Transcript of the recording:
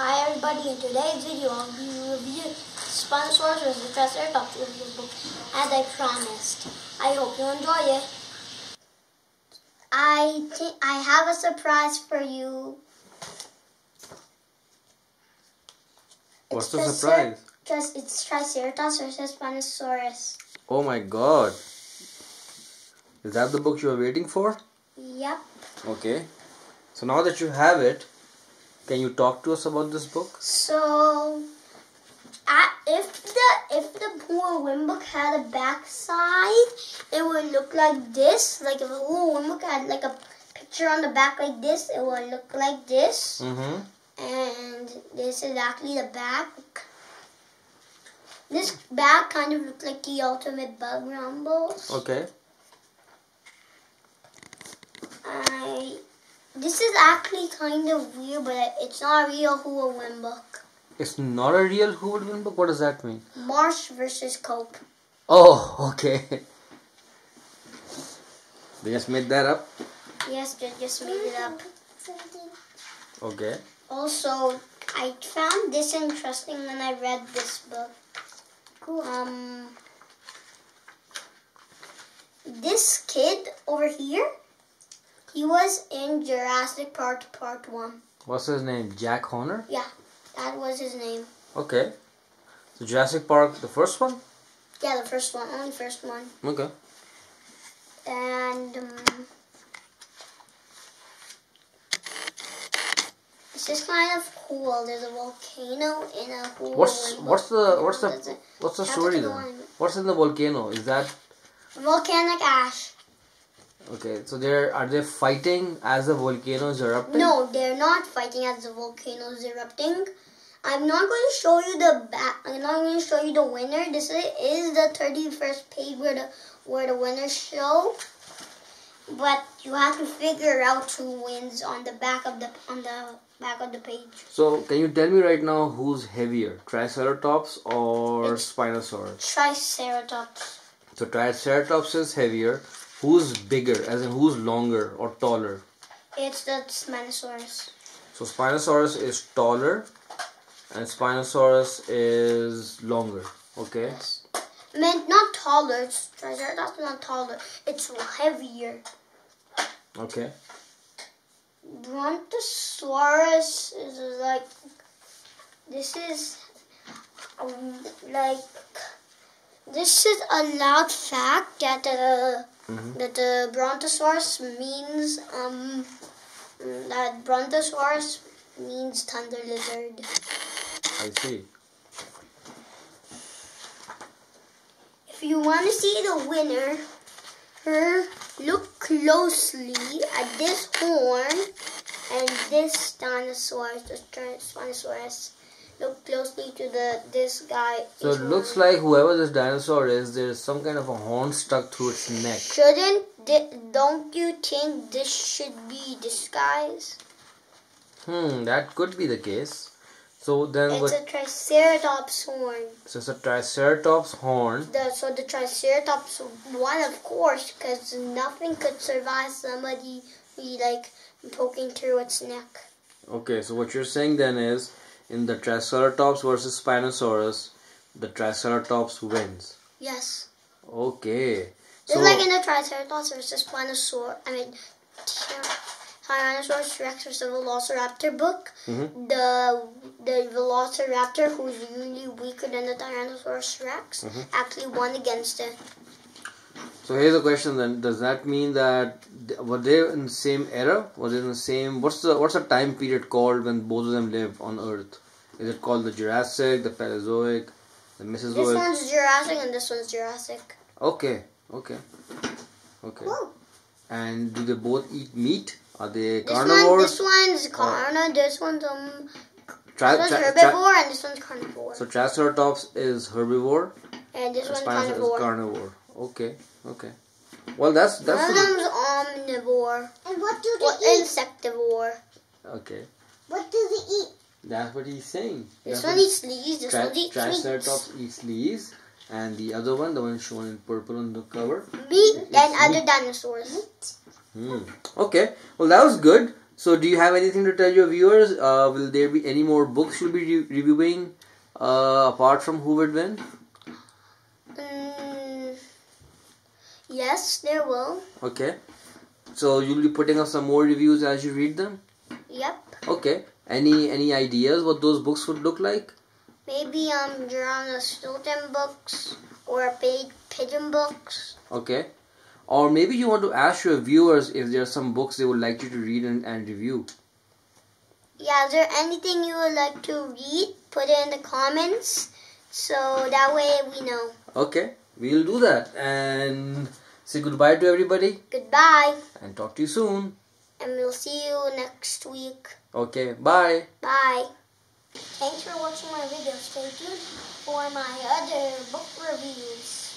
Hi everybody, in today's video I'll be reviewing Spinosaurus vs. Triceratops book as I promised. I hope you enjoy it. I thi- I have a surprise for you. What's It's the surprise? Just it's Triceratops versus Spinosaurus. Oh my god. Is that the book you were waiting for? Yep. Okay. So now that you have it, can you talk to us about this book? So, at, if the if the Who Would Win book had a backside, it would look like this. Like if the Who Would Win book had like a picture on the back like this, it would look like this. Mm-hmm. And this is actually the back. This back kind of looks like the ultimate bug rumbles. Okay. I. This is actually kind of weird, but it's not a real who Hula Win book. It's not a real Who Would Win book? What does that mean? Marsh versus Cope. Oh, okay. They just made that up? Yes, they just made it up. Okay. Also, I found this interesting when I read this book. Um, this kid over here, he was in Jurassic Park Part 1. What's his name? Jack Horner? Yeah, that was his name. Okay. So Jurassic Park, the first one? Yeah, the first one, only first one. Okay. And um, this is kind of cool. There's a volcano in a. What's what's the what's the what's the story then? What's in the volcano? Is that volcanic ash. Okay? So they're are they fighting as the volcano is erupting? No, they're not fighting as the volcano is erupting. I'm not going to show you the back. I'm not going to show you the winner. This is, is the 31st page where the where the winners show. But you have to figure out who wins on the back of the on the back of the page. So can you tell me right now who's heavier, Triceratops or It's- Spinosaurus? Triceratops. So Triceratops is heavier. Who's bigger, as in who's longer or taller? It's the Spinosaurus. So Spinosaurus is taller, and Spinosaurus is longer. Okay. Yes. I meant not taller. It's Triceratops not taller. It's heavier. Okay. Brontosaurus is like this is um, like this is a loud fact that the Mhm. that the Brontosaurus means um that Brontosaurus means thunder lizard. I see. If you want to see the winner, her look closely at this horn and this dinosaur, this Spinosaurus. Look closely to the this guy. So it looks like whoever this dinosaur is, there's some kind of a horn stuck through its neck. Shouldn't don't you think this should be disguise? Hmm, that could be the case. So then, It's a Triceratops horn. So it's a Triceratops horn. The, so the Triceratops one, of course, because nothing could survive somebody be like poking through its neck. Okay, so what you're saying then is, in the Triceratops versus Spinosaurus, the Triceratops wins. Yes. Okay. Just So like in the Triceratops versus Spinosaurus, I mean, Tyrannosaurus Rex versus the Velociraptor book, Mhm. the the Velociraptor, who's usually weaker than the Tyrannosaurus Rex, Mhm. actually won against it. So here's a question then. Does that mean that were they in the same era? Were they in the same? What's the what's the time period called when both of them live on Earth? Is it called the Jurassic, the Paleozoic, the Mesozoic? This one's Jurassic and this one's Jurassic. Okay, okay, okay. Whoa. And do they both eat meat? Are they This one, carnivores? this one's carna. This one's um, Tri- this one's herbivore and this one's carnivore. so Triceratops is herbivore. and this one's Spinosaurus is carnivore. Carnivore. Okay, okay. Well, that's One of that's them's omnivore. And what do Well, they eat? insectivore. okay. What do they eat? That's what he's saying. This That's one what- eats leaves. This Tri- one eats Triceratops eats leaves, and the other one, the one shown in purple on the cover. meat. Meat and Eats other meat. dinosaurs. Hmm. Okay. Well, that was good. So, do you have anything to tell your viewers? Uh, will there be any more books you'll be re- reviewing uh, apart from Who Would Win? Mm, yes, there will. Okay. So you'll be putting up some more reviews as you read them. Yep. Okay. Any any ideas what those books would look like? Maybe um Geronimo Stilton books or paid pigeon books. Okay. Or maybe you want to ask your viewers if there are some books they would like you to read and, and review. Yeah, is there anything you would like to read? Put it in the comments so that way we know. Okay, we'll do that and say goodbye to everybody Goodbye, and talk to you soon. and we'll see you next week. Okay, bye. Bye. Thanks for watching my video. Stay tuned for my other book reviews.